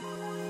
Hey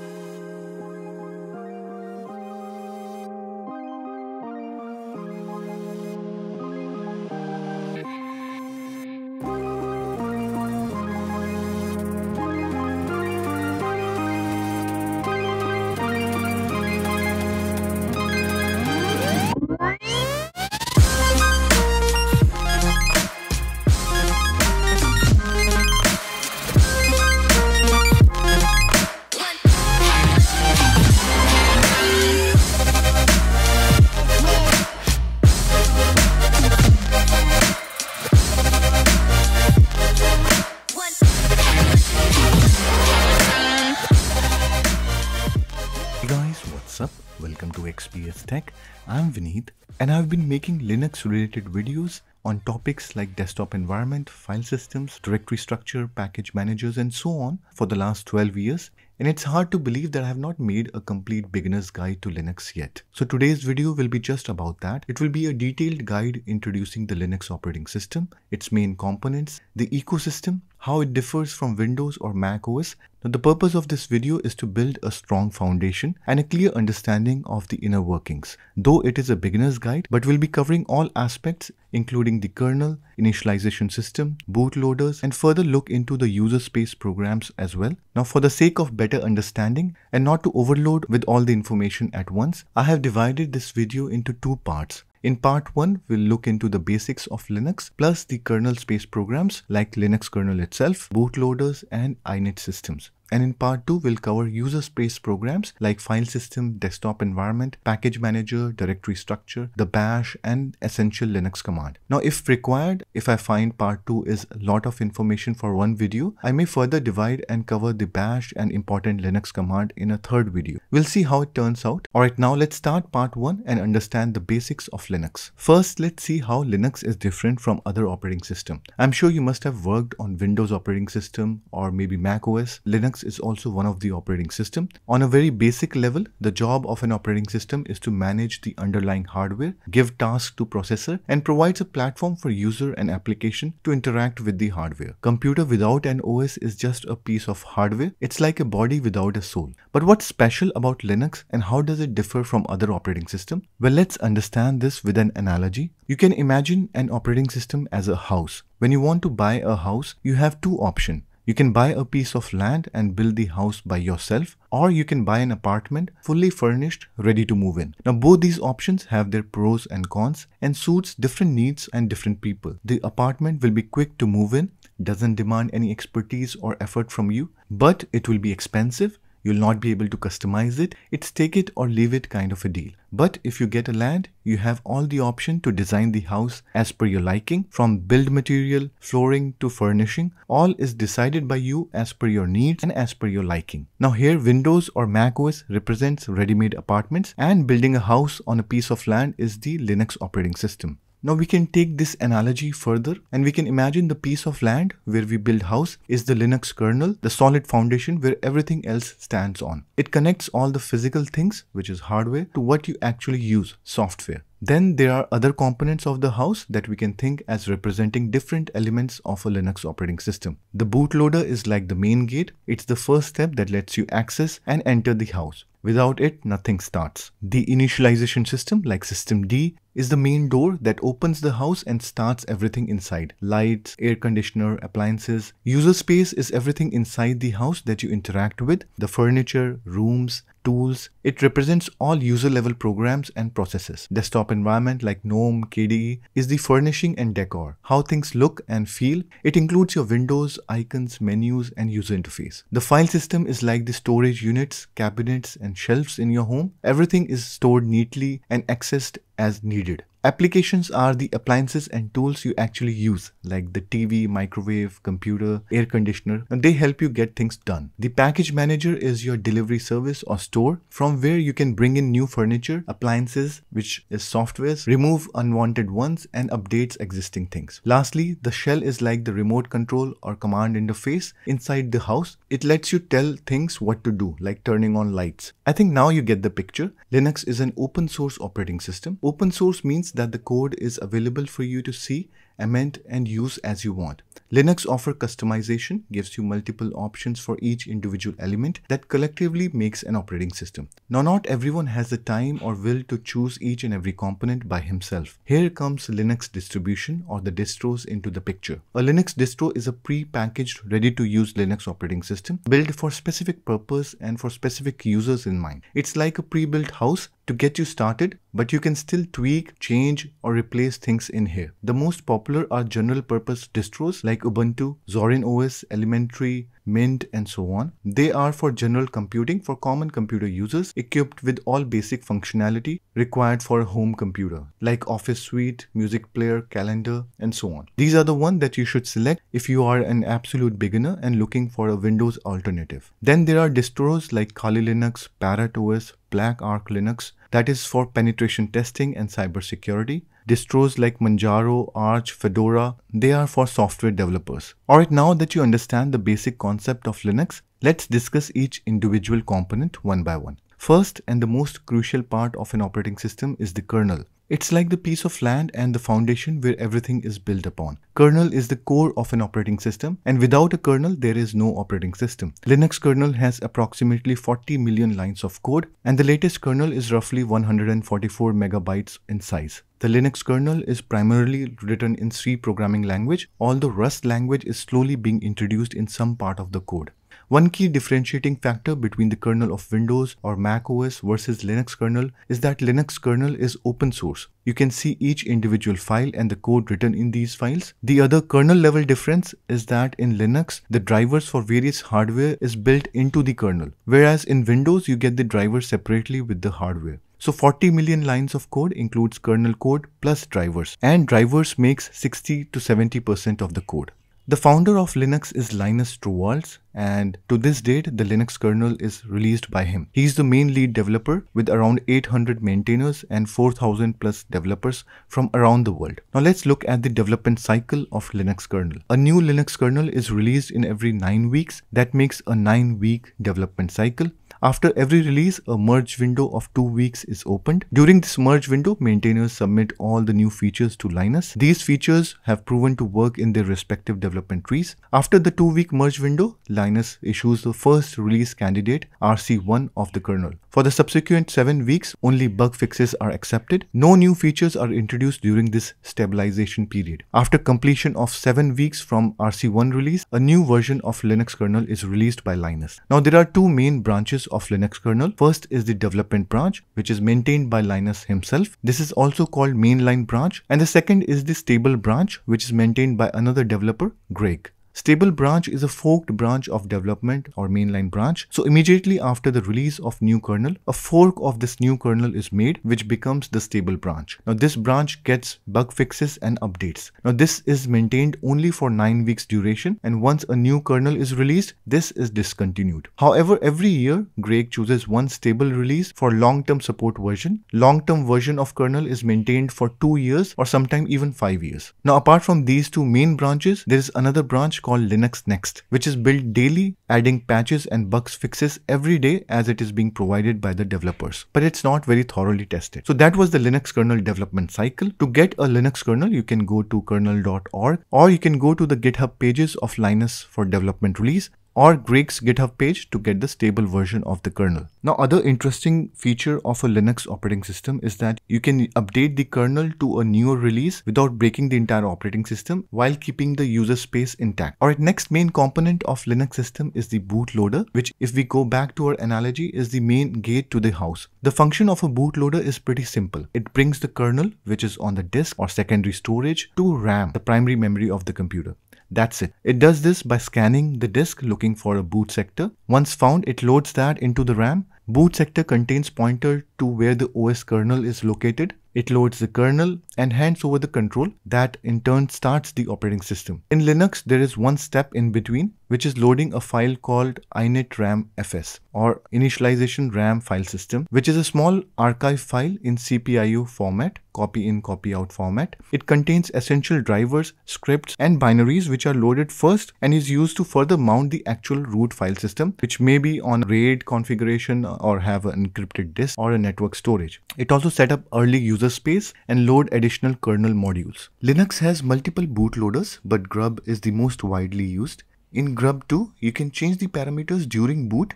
making Linux related videos on topics like desktop environment, file systems, directory structure, package managers and so on for the last 12 years and it's hard to believe that I have not made a complete beginner's guide to Linux yet. So today's video will be just about that. It will be a detailed guide introducing the Linux operating system, its main components, the ecosystem, how it differs from Windows or Mac OS. Now the purpose of this video is to build a strong foundation and a clear understanding of the inner workings. Though it is a beginner's guide, but we'll be covering all aspects including the kernel, initialization system, bootloaders and further look into the user space programs as well. Now for the sake of better understanding and not to overload with all the information at once, I have divided this video into two parts. In part 1, we'll look into the basics of Linux plus the kernel space programs like Linux kernel itself, bootloaders and init systems. And in part 2, we'll cover user space programs like file system, desktop environment, package manager, directory structure, the bash and essential Linux command. Now if required, if I find part 2 is a lot of information for one video, I may further divide and cover the bash and important Linux command in a third video. We'll see how it turns out. Alright now let's start part 1 and understand the basics of Linux. First let's see how Linux is different from other operating system. I'm sure you must have worked on Windows operating system or maybe Mac OS. Linux is also one of the operating system. On a very basic level, the job of an operating system is to manage the underlying hardware, give tasks to processor, and provides a platform for user and application to interact with the hardware. Computer without an OS is just a piece of hardware. It's like a body without a soul. But what's special about Linux and how does it differ from other operating system? Well, let's understand this with an analogy. You can imagine an operating system as a house. When you want to buy a house, you have two options. You can buy a piece of land and build the house by yourself, or you can buy an apartment fully furnished, ready to move in. Now, both these options have their pros and cons and suits different needs and different people. The apartment will be quick to move in, doesn't demand any expertise or effort from you, but it will be expensive You'll not be able to customize it. It's take it or leave it kind of a deal. But if you get a land, you have all the option to design the house as per your liking from build material, flooring to furnishing. All is decided by you as per your needs and as per your liking. Now here Windows or Mac OS represents ready-made apartments and building a house on a piece of land is the Linux operating system. Now we can take this analogy further and we can imagine the piece of land where we build house is the Linux kernel, the solid foundation where everything else stands on. It connects all the physical things, which is hardware, to what you actually use, software. Then there are other components of the house that we can think as representing different elements of a Linux operating system. The bootloader is like the main gate. It's the first step that lets you access and enter the house. Without it, nothing starts. The initialization system, like systemd, is the main door that opens the house and starts everything inside. Lights, air conditioner, appliances. User space is everything inside the house that you interact with. The furniture, rooms, tools. It represents all user level programs and processes. Desktop environment like GNOME, KDE is the furnishing and decor. How things look and feel. It includes your windows, icons, menus and user interface. The file system is like the storage units, cabinets and shelves in your home. Everything is stored neatly and accessed as needed. Applications are the appliances and tools you actually use, like the TV, microwave, computer, air conditioner, and they help you get things done. The package manager is your delivery service or store from where you can bring in new furniture, appliances, which is softwares, remove unwanted ones, and updates existing things. Lastly, the shell is like the remote control or command interface inside the house. It lets you tell things what to do, like turning on lights. I think now you get the picture. Linux is an open source operating system. Open source means that the code is available for you to see amend, and use as you want. Linux offer customization, gives you multiple options for each individual element that collectively makes an operating system. Now not everyone has the time or will to choose each and every component by himself. Here comes Linux distribution or the distros into the picture. A Linux distro is a pre-packaged ready-to-use Linux operating system built for specific purpose and for specific users in mind. It's like a pre-built house to get you started, but you can still tweak, change, or replace things in here. The most popular are general purpose distros like Ubuntu, Zorin OS, Elementary, Mint, and so on. They are for general computing for common computer users equipped with all basic functionality required for a home computer, like Office Suite, Music Player, Calendar, and so on. These are the ones that you should select if you are an absolute beginner and looking for a Windows alternative. Then there are distros like Kali Linux, Parrot OS, BlackArch Linux, that is for penetration testing and cybersecurity. Distros like Manjaro, Arch, Fedora, they are for software developers. Alright, now that you understand the basic concept of Linux, let's discuss each individual component one by one. First and the most crucial part of an operating system is the kernel. It's like the piece of land and the foundation where everything is built upon. Kernel is the core of an operating system and without a kernel there is no operating system. Linux kernel has approximately 40 million lines of code and the latest kernel is roughly 144 megabytes in size. The Linux kernel is primarily written in C programming language, although Rust language is slowly being introduced in some part of the code. One key differentiating factor between the kernel of Windows or Mac OS versus Linux kernel is that Linux kernel is open source. You can see each individual file and the code written in these files. The other kernel level difference is that in Linux, the drivers for various hardware is built into the kernel, whereas in Windows, you get the drivers separately with the hardware. So 40 million lines of code includes kernel code plus drivers and drivers makes 60 to 70% of the code. The founder of Linux is Linus Torvalds and to this date the Linux kernel is released by him. He is the main lead developer with around 800 maintainers and 4000 plus developers from around the world. Now let's look at the development cycle of Linux kernel. A new Linux kernel is released in every 9 weeks that makes a 9 week development cycle after every release, a merge window of two weeks is opened. During this merge window, maintainers submit all the new features to Linus. These features have proven to work in their respective development trees. After the two-week merge window, Linus issues the first release candidate, RC1 of the kernel. For the subsequent 7 weeks, only bug fixes are accepted. No new features are introduced during this stabilization period. After completion of 7 weeks from RC1 release, a new version of Linux kernel is released by Linus. Now there are two main branches of Linux kernel. First is the development branch, which is maintained by Linus himself. This is also called mainline branch. And the second is the stable branch, which is maintained by another developer, Greg. Stable branch is a forked branch of development or mainline branch. So immediately after the release of new kernel, a fork of this new kernel is made which becomes the stable branch. Now this branch gets bug fixes and updates. Now this is maintained only for 9 weeks duration and once a new kernel is released, this is discontinued. However, every year Greg chooses one stable release for long-term support version. Long-term version of kernel is maintained for 2 years or sometimes even 5 years. Now apart from these two main branches, there is another branch called Linux Next, which is built daily, adding patches and bugs fixes every day as it is being provided by the developers. But it's not very thoroughly tested. So that was the Linux kernel development cycle. To get a Linux kernel, you can go to kernel.org or you can go to the GitHub pages of Linus for development release or Greg's GitHub page to get the stable version of the kernel. Now other interesting feature of a Linux operating system is that you can update the kernel to a newer release without breaking the entire operating system while keeping the user space intact. Alright, next main component of Linux system is the bootloader which if we go back to our analogy is the main gate to the house. The function of a bootloader is pretty simple. It brings the kernel which is on the disk or secondary storage to RAM, the primary memory of the computer. That's it. It does this by scanning the disk looking for a boot sector. Once found, it loads that into the RAM. Boot sector contains pointer to where the OS kernel is located. It loads the kernel and hands over the control that in turn starts the operating system. In Linux, there is one step in between which is loading a file called initramfs or initialization RAM file system, which is a small archive file in CPIO format, copy in, copy out format. It contains essential drivers, scripts, and binaries which are loaded first and is used to further mount the actual root file system, which may be on RAID configuration or have an encrypted disk or a network storage. It also set up early user space and load additional kernel modules. Linux has multiple bootloaders, but Grub is the most widely used. In Grub 2, you can change the parameters during boot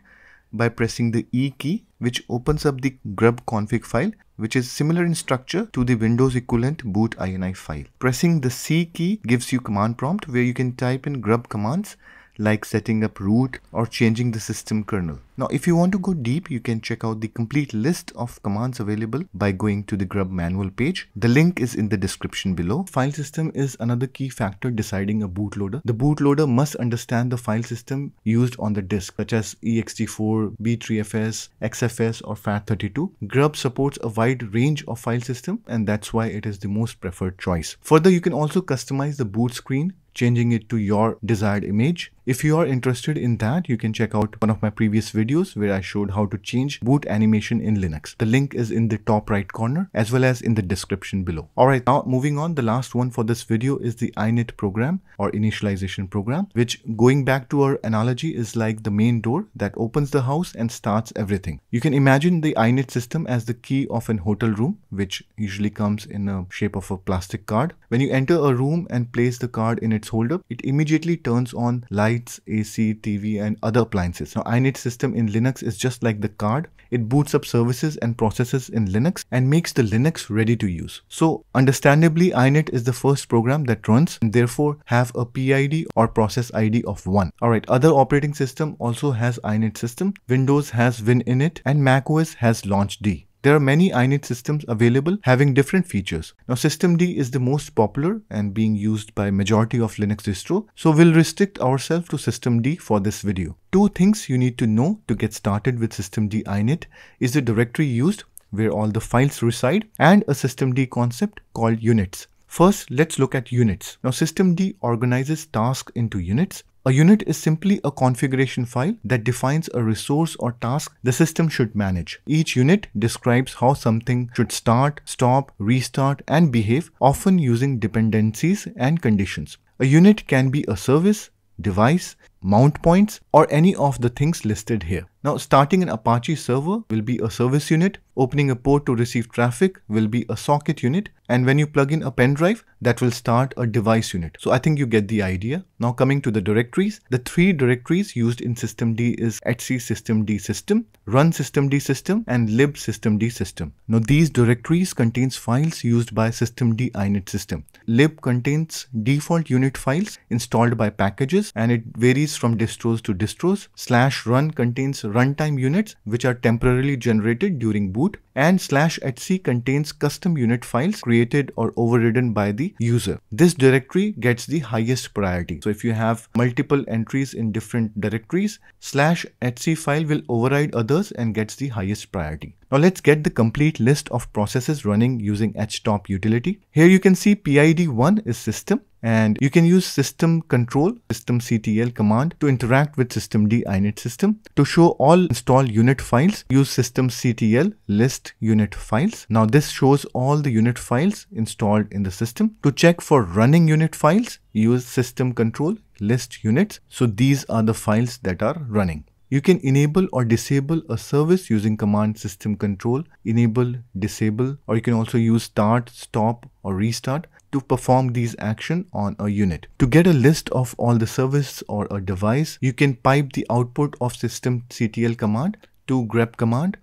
by pressing the E key, which opens up the grub config file, which is similar in structure to the Windows equivalent boot ini file. Pressing the C key gives you command prompt where you can type in grub commands like setting up root or changing the system kernel. Now, if you want to go deep, you can check out the complete list of commands available by going to the Grub manual page. The link is in the description below. File system is another key factor deciding a bootloader. The bootloader must understand the file system used on the disk, such as ext4, btrfs, xfs, or FAT32. Grub supports a wide range of file system, and that's why it is the most preferred choice. Further, you can also customize the boot screen changing it to your desired image. If you are interested in that, you can check out one of my previous videos where I showed how to change boot animation in Linux. The link is in the top right corner as well as in the description below. Alright, now moving on, the last one for this video is the init program or initialization program, which going back to our analogy is like the main door that opens the house and starts everything. You can imagine the init system as the key of an hotel room, which usually comes in a shape of a plastic card. When you enter a room and place the card in its holder, it immediately turns on light lights, AC, TV and other appliances. Now init system in Linux is just like the card. It boots up services and processes in Linux and makes the Linux ready to use. So understandably init is the first program that runs and therefore have a PID or process ID of 1. Alright, other operating system also has init system. Windows has WinInit and macOS has LaunchD. There are many init systems available having different features. Now systemd is the most popular and being used by majority of Linux distro, so we'll restrict ourselves to systemd for this video. Two things you need to know to get started with systemd init is the directory used where all the files reside and a systemd concept called units. First, let's look at units. Now systemd organizes tasks into units a unit is simply a configuration file that defines a resource or task the system should manage. Each unit describes how something should start, stop, restart, and behave, often using dependencies and conditions. A unit can be a service, device, mount points, or any of the things listed here. Now, starting an Apache server will be a service unit, opening a port to receive traffic will be a socket unit, and when you plug in a pen drive, that will start a device unit. So I think you get the idea. Now coming to the directories, the three directories used in systemd is etc systemd system, run systemd system, and lib systemd system. Now these directories contains files used by systemd init system. Lib contains default unit files installed by packages and it varies from distros to distros. Slash run contains runtime units which are temporarily generated during boot and slash etc contains custom unit files created or overridden by the user. This directory gets the highest priority. So if you have multiple entries in different directories, slash etc file will override others and gets the highest priority. Now let's get the complete list of processes running using htop utility. Here you can see PID1 is system and you can use system control systemctl command to interact with systemd init system. To show all install unit files, use systemctl list unit files. Now this shows all the unit files installed in the system. To check for running unit files, use system control list units. So these are the files that are running. You can enable or disable a service using command system control, enable, disable, or you can also use start, stop, or restart to perform these action on a unit. To get a list of all the service or a device, you can pipe the output of systemctl command to grep command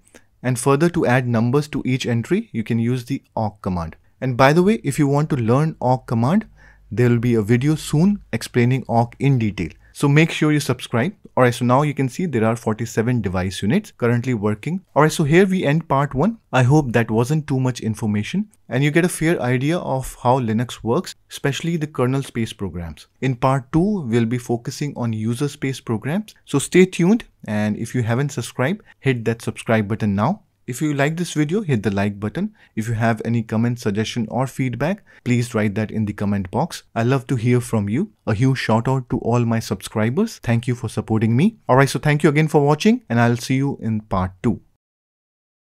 and further to add numbers to each entry, you can use the awk command. And by the way, if you want to learn awk command, there will be a video soon explaining awk in detail. So make sure you subscribe. Alright, so now you can see there are 47 device units currently working. Alright, so here we end part 1. I hope that wasn't too much information and you get a fair idea of how Linux works, especially the kernel space programs. In part 2, we'll be focusing on user space programs. So stay tuned and if you haven't subscribed, hit that subscribe button now if you like this video, hit the like button. If you have any comment, suggestion or feedback, please write that in the comment box. I love to hear from you. A huge shout out to all my subscribers. Thank you for supporting me. Alright, so thank you again for watching and I'll see you in part 2.